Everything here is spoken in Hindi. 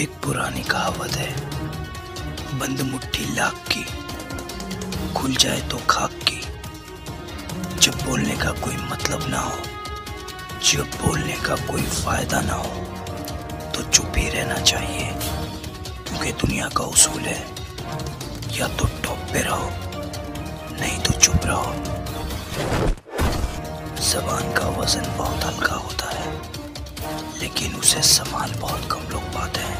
एक पुरानी कहावत है, बंद मुट्ठी लाख की, खुल जाए तो खाक की। जब बोलने का कोई मतलब ना हो, जब बोलने का कोई फ़ायदा ना हो तो चुप ही रहना चाहिए, क्योंकि दुनिया का उसूल है, या तो टॉप पे रहो, नहीं तो चुप रहो। जबान का वज़न बहुत हल्का होता है, लेकिन उसे संभाल बहुत कम लोग पाते हैं।